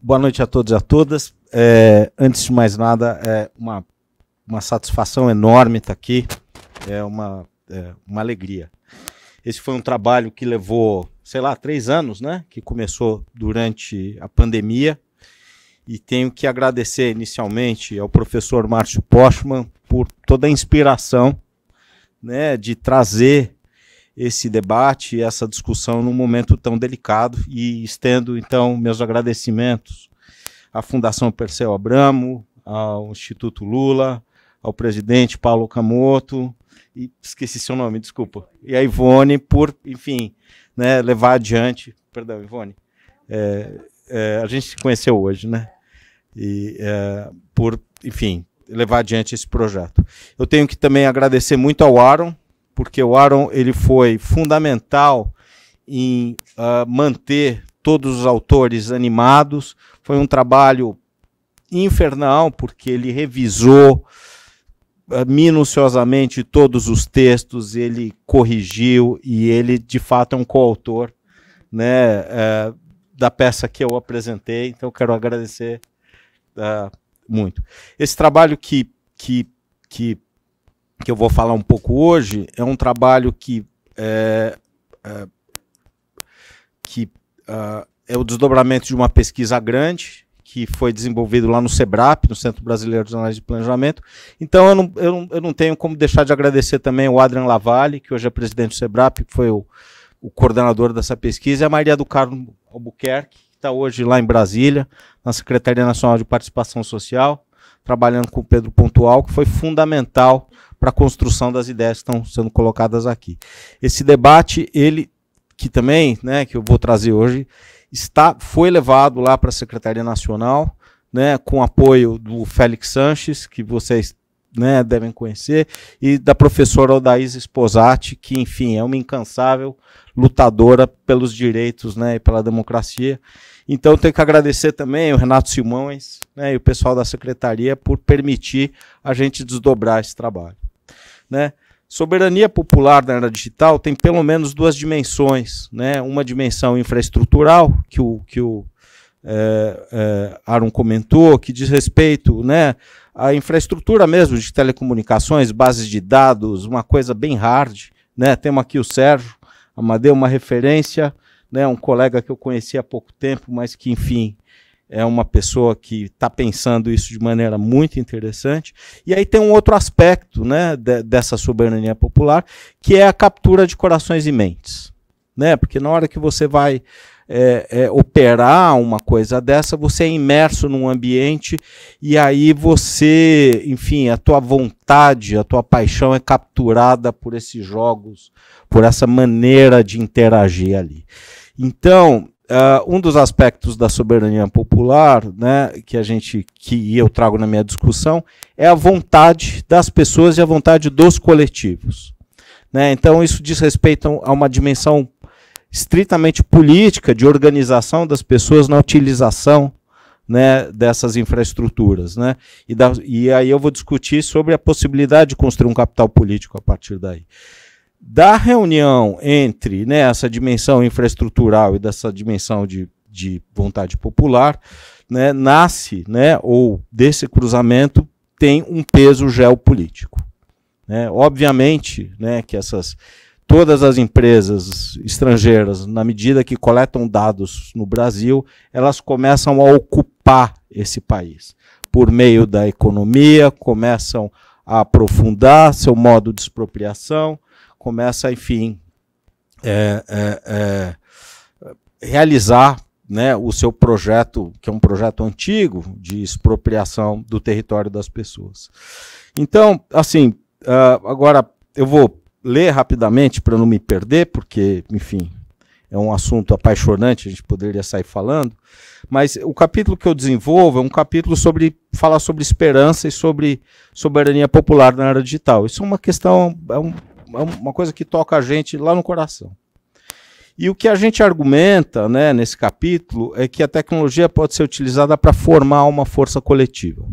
boa noite a todos e a todas. É, antes de mais nada, é uma, uma satisfação enorme estar aqui, é uma, é uma alegria. Esse foi um trabalho que levou, sei lá, três anos, né? Que começou durante a pandemia. E tenho que agradecer inicialmente ao professor Márcio Postman por toda a inspiração né, de trazer esse debate, essa discussão num momento tão delicado e estendo então meus agradecimentos à Fundação Perseu Abramo, ao Instituto Lula, ao presidente Paulo Camoto e esqueci seu nome, desculpa, e a Ivone por, enfim, né, levar adiante, perdão, Ivone, é, é, a gente se conheceu hoje, né, e é, por, enfim, levar adiante esse projeto. Eu tenho que também agradecer muito ao Aaron, porque o Aaron ele foi fundamental em uh, manter todos os autores animados. Foi um trabalho infernal, porque ele revisou uh, minuciosamente todos os textos, ele corrigiu e ele, de fato, é um coautor né, uh, da peça que eu apresentei. Então, quero agradecer muito. Esse trabalho que, que, que que eu vou falar um pouco hoje, é um trabalho que é, é, que uh, é o desdobramento de uma pesquisa grande que foi desenvolvido lá no SEBRAP, no Centro Brasileiro de Análise de Planejamento. Então eu não, eu, não, eu não tenho como deixar de agradecer também o Adrian Lavalle, que hoje é presidente do SEBRAP, que foi o, o coordenador dessa pesquisa, e a Maria do Carmo Albuquerque, que está hoje lá em Brasília, na Secretaria Nacional de Participação Social, trabalhando com o Pedro Pontual, que foi fundamental para a construção das ideias que estão sendo colocadas aqui. Esse debate, ele que também, né, que eu vou trazer hoje, está foi levado lá para a Secretaria Nacional, né, com apoio do Félix Sanches, que vocês né, devem conhecer, e da professora Odaís Esposati, que, enfim, é uma incansável lutadora pelos direitos né, e pela democracia. Então, tenho que agradecer também o Renato Simões né, e o pessoal da secretaria por permitir a gente desdobrar esse trabalho. Né? Soberania popular na era digital tem pelo menos duas dimensões, né? Uma dimensão infraestrutural que o que o é, é, Aaron comentou, que diz respeito, né, à infraestrutura mesmo de telecomunicações, bases de dados, uma coisa bem hard, né? Temos aqui o Sérgio Amadeu, uma referência, né, um colega que eu conheci há pouco tempo, mas que enfim é uma pessoa que está pensando isso de maneira muito interessante. E aí tem um outro aspecto né, de, dessa soberania popular, que é a captura de corações e mentes. Né? Porque na hora que você vai é, é, operar uma coisa dessa, você é imerso num ambiente e aí você, enfim, a tua vontade, a tua paixão é capturada por esses jogos, por essa maneira de interagir ali. Então, Uh, um dos aspectos da soberania popular, né, que a gente que eu trago na minha discussão, é a vontade das pessoas e a vontade dos coletivos. Né? Então isso diz respeito a uma dimensão estritamente política de organização das pessoas na utilização né, dessas infraestruturas. Né? E, da, e aí eu vou discutir sobre a possibilidade de construir um capital político a partir daí da reunião entre né, essa dimensão infraestrutural e dessa dimensão de, de vontade popular, né, nasce, né, ou desse cruzamento tem um peso geopolítico. Né? Obviamente né, que essas todas as empresas estrangeiras, na medida que coletam dados no Brasil, elas começam a ocupar esse país. Por meio da economia, começam a aprofundar seu modo de expropriação, começa, enfim, é, é, é, realizar né, o seu projeto, que é um projeto antigo de expropriação do território das pessoas. Então, assim, uh, agora eu vou ler rapidamente para não me perder, porque, enfim, é um assunto apaixonante, a gente poderia sair falando, mas o capítulo que eu desenvolvo é um capítulo sobre falar sobre esperança e sobre soberania popular na era digital. Isso é uma questão, é um, é uma coisa que toca a gente lá no coração. E o que a gente argumenta né, nesse capítulo é que a tecnologia pode ser utilizada para formar uma força coletiva.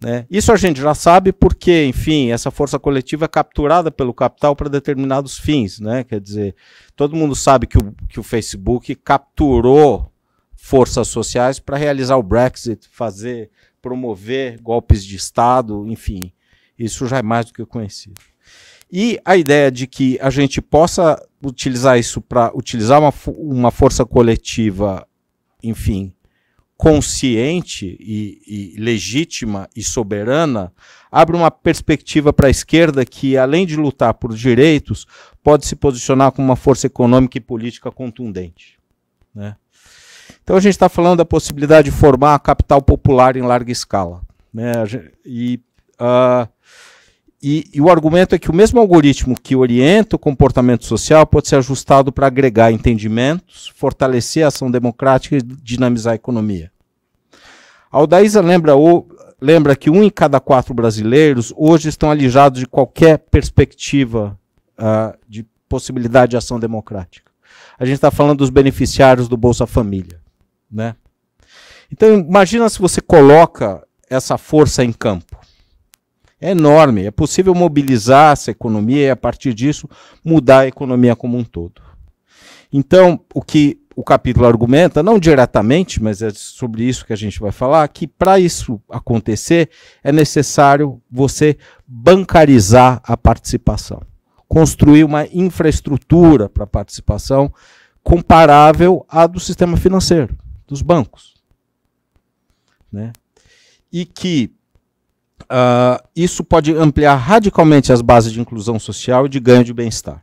Né? Isso a gente já sabe porque, enfim, essa força coletiva é capturada pelo capital para determinados fins. Né? Quer dizer, todo mundo sabe que o, que o Facebook capturou forças sociais para realizar o Brexit, fazer, promover golpes de Estado, enfim, isso já é mais do que conhecido. E a ideia de que a gente possa utilizar isso para utilizar uma, uma força coletiva, enfim, consciente e, e, legítima e soberana, abre uma perspectiva para a esquerda que, além de lutar por direitos, pode se posicionar como uma força econômica e política contundente. Né? Então a gente está falando da possibilidade de formar a capital popular em larga escala. Né? E, uh, e, e, o argumento é que o mesmo algoritmo que orienta o comportamento social pode ser ajustado para agregar entendimentos, fortalecer a ação democrática e dinamizar a economia. A Aldaísa lembra, lembra que um em cada quatro brasileiros hoje estão alijados de qualquer perspectiva uh, de possibilidade de ação democrática. A gente está falando dos beneficiários do Bolsa Família. Né? Então, imagina se você coloca essa força em campo é enorme. É possível mobilizar essa economia e, a partir disso, mudar a economia como um todo. Então, o que o capítulo argumenta, não diretamente, mas é sobre isso que a gente vai falar, que para isso acontecer é necessário você bancarizar a participação, construir uma infraestrutura para a participação comparável à do sistema financeiro, dos bancos. Né? E que uh, isso pode ampliar radicalmente as bases de inclusão social e de ganho de bem-estar.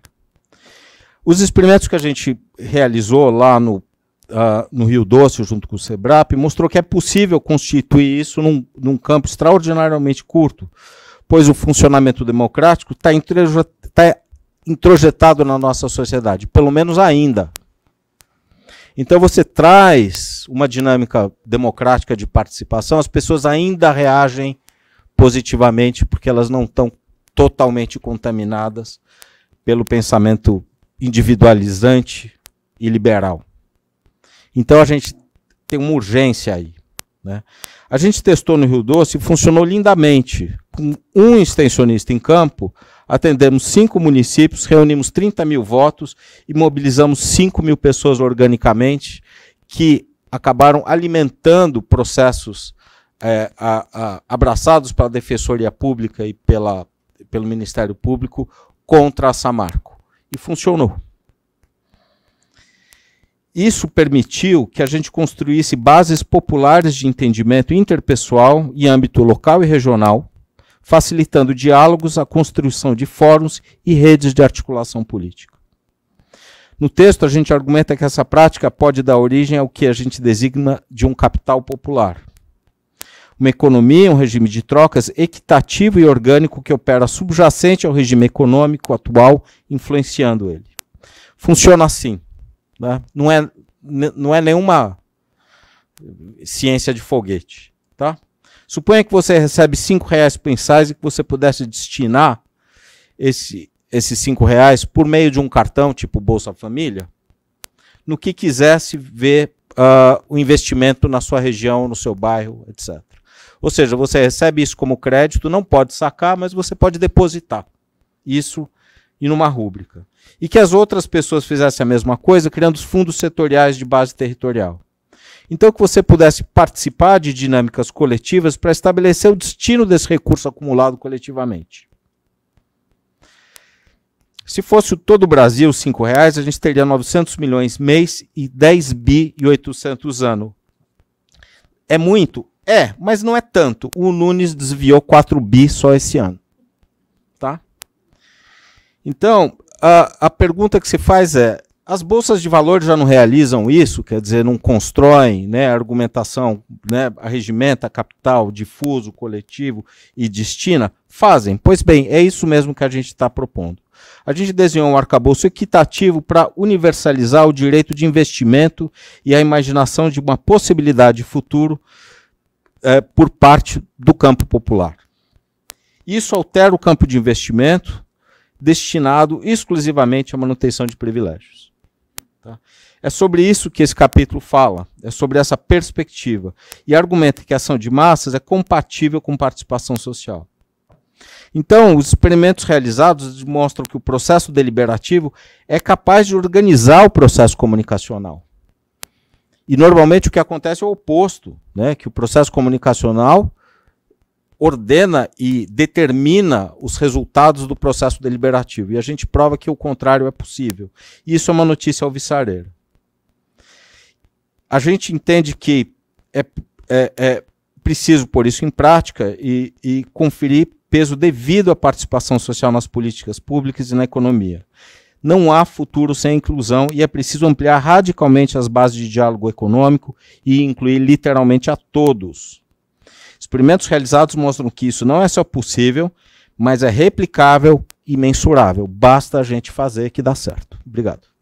Os experimentos que a gente realizou lá no, uh, no Rio Doce, junto com o SEBRAP, mostrou que é possível constituir isso num, num campo extraordinariamente curto, pois o funcionamento democrático está tá introjetado na nossa sociedade, pelo menos ainda. Então você traz uma dinâmica democrática de participação, as pessoas ainda reagem positivamente, porque elas não estão totalmente contaminadas pelo pensamento individualizante e liberal. Então a gente tem uma urgência aí. Né? A gente testou no Rio Doce e funcionou lindamente. Com um extensionista em campo, atendemos cinco municípios, reunimos 30 mil votos e mobilizamos 5 mil pessoas organicamente que acabaram alimentando processos é, a, a, abraçados pela Defensoria Pública e pela, pelo Ministério Público contra a Samarco. E funcionou. Isso permitiu que a gente construísse bases populares de entendimento interpessoal em âmbito local e regional, facilitando diálogos, a construção de fóruns e redes de articulação política. No texto, a gente argumenta que essa prática pode dar origem ao que a gente designa de um capital popular, uma economia, um regime de trocas equitativo e orgânico que opera subjacente ao regime econômico atual, influenciando ele. Funciona assim. Né? Não, é, não é nenhuma ciência de foguete. Tá? Suponha que você recebe cinco reais mensais e que você pudesse destinar esse, esses cinco reais por meio de um cartão tipo Bolsa Família no que quisesse ver uh, o investimento na sua região, no seu bairro, etc. Ou seja, você recebe isso como crédito, não pode sacar, mas você pode depositar isso em uma rúbrica. E que as outras pessoas fizessem a mesma coisa, criando os fundos setoriais de base territorial. Então, que você pudesse participar de dinâmicas coletivas para estabelecer o destino desse recurso acumulado coletivamente. Se fosse todo o Brasil, R$ reais, a gente teria 900 milhões mês e 10 bi e 800 ano. É muito? É, mas não é tanto. O Nunes desviou 4 bi só esse ano. Tá? Então, a, a pergunta que se faz é: as bolsas de valores já não realizam isso? Quer dizer, não constroem né, argumentação, né, regimenta capital, difuso, coletivo e destina? Fazem. Pois bem, é isso mesmo que a gente está propondo. A gente desenhou um arcabouço equitativo para universalizar o direito de investimento e a imaginação de uma possibilidade de futuro é, por parte do campo popular. Isso altera o campo de investimento destinado exclusivamente à manutenção de privilégios. Tá? É sobre isso que esse capítulo fala, é sobre essa perspectiva. E argumenta que a ação de massas é compatível com participação social. Então, os experimentos realizados demonstram que o processo deliberativo é capaz de organizar o processo comunicacional. E normalmente o que acontece é o oposto, né? que o processo comunicacional ordena e determina os resultados do processo deliberativo. E a gente prova que o contrário é possível. Isso é uma notícia alvissareira. A gente entende que é, é, é preciso pôr isso em prática e, e conferir peso devido à participação social nas políticas públicas e na economia. Não há futuro sem inclusão e é preciso ampliar radicalmente as bases de diálogo econômico e incluir literalmente a todos. Experimentos realizados mostram que isso não é só possível, mas é replicável e mensurável. Basta a gente fazer que dá certo. Obrigado.